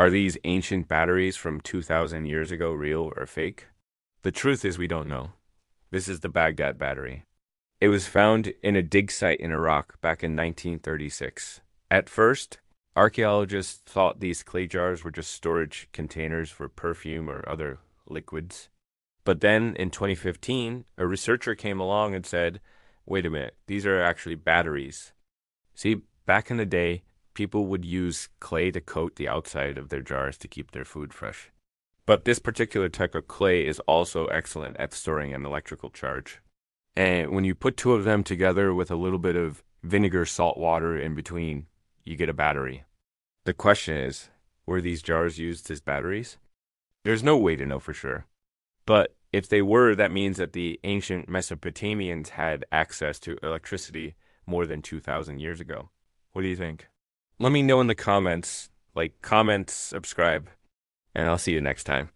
Are these ancient batteries from 2,000 years ago real or fake? The truth is, we don't know. This is the Baghdad battery. It was found in a dig site in Iraq back in 1936. At first, archaeologists thought these clay jars were just storage containers for perfume or other liquids. But then in 2015, a researcher came along and said, wait a minute, these are actually batteries. See, back in the day, people would use clay to coat the outside of their jars to keep their food fresh. But this particular type of clay is also excellent at storing an electrical charge. And when you put two of them together with a little bit of vinegar salt water in between, you get a battery. The question is were these jars used as batteries? There's no way to know for sure. But if they were, that means that the ancient Mesopotamians had access to electricity more than 2,000 years ago. What do you think? Let me know in the comments. Like, comment, subscribe, and I'll see you next time.